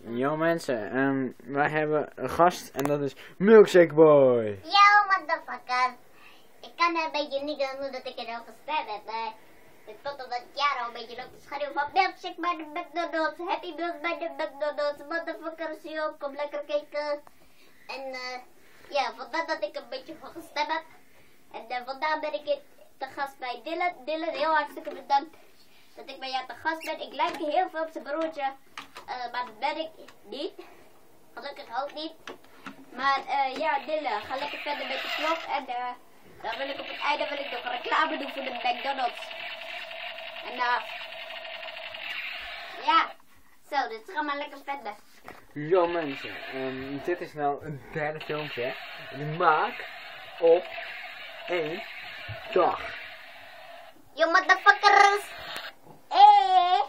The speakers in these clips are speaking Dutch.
Yo mensen, ehm, wij hebben een gast en dat is Milkshake Boy. Yo, motherfucker. Ik kan een beetje niet doen dat ik het gestemd heb, maar ik op dat jaar al een beetje op de schaduw van milkshake bij de McDonald's. Happy Meals bij de McDonald's. Motherfuckers, yo, kom lekker kijken. En eh, ja, vandaar dat ik een beetje van gestemd heb. En eh, vandaar ben ik te gast bij Dylan. Dylan, heel hartstikke bedankt dat ik bij jou te gast ben. Ik lijk heel veel op zijn broertje, eh, maar dat ben ik niet. Gelukkig ook niet. Maar eh, ja, Dylan, ga lekker verder met de vlog. En eh, dan wil ik op het einde wil ik nog reclame doen voor de McDonald's. En eh ja, zo, dus ga maar lekker verder. Yo mensen, ehm, dit is nou een derde filmpje. Ik maak op één dag. Yo, motherfuckers. Hey,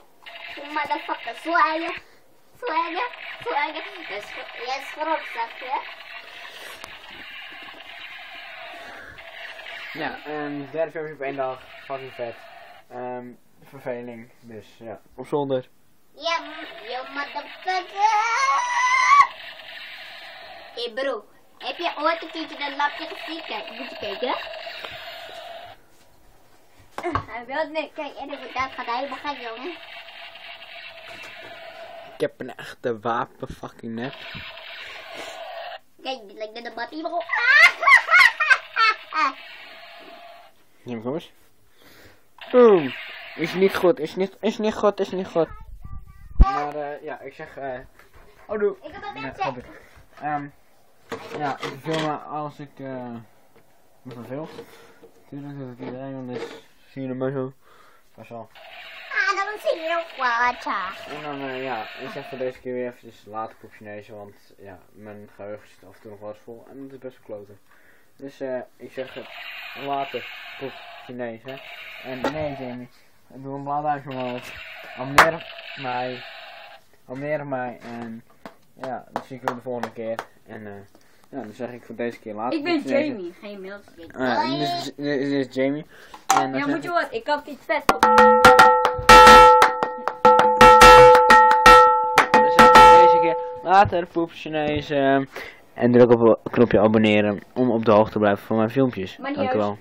you motherfuckers, swagger. Yes, yes, schrok, zeg je. Ja, een derde filmpje op één dag. Fucking vet. Ehm, verveling, dus ja. Op zonder. Ja, yo, motherfucker. Hey bro, heb je ooit een keertje dat lapje gezien? Kijk, moet je kijken. Hij wil niet. Kijk, en inderdaad gaat hij helemaal gek, jongen. Ik heb een echte wapen fucking net. Kijk, dit lijkt net een bappie, bro. Ja, kom eens. Boom. Is niet goed, is niet, is niet goed, is niet goed. Maar eh, ja, ik zeg eh. oh doe. Ik heb een grapje. Ehm, ja, ik film me als ik eh me verveel. Tuurlijk dat ik iedereen, want dus zie je er maar zo. Pas wel. Water. En dan eh, ja, ik zeg voor deze keer weer eventjes later poep Chinees, want ja, mijn geheugen zit af en toe nog eens vol en dat is best wel kloten. Dus eh, ik zeg het later poep Chinees, hè. En nee Jamie, doe een blauw duimpje omhoog. Abonneer mij. Abonneer mij en ja, dan zie ik jullie de volgende keer. En eh, ja, dan zeg ik voor deze keer later Ik ben. Jamie, geen milkshake. Ah, dit, is, dit is- dit is Jamie. En Ja, moet je ik- horen, ik had iets vet. Dan later poep Chinees. ehm, en druk op het knopje abonneren om op de hoogte te blijven van mijn filmpjes. Dank u wel.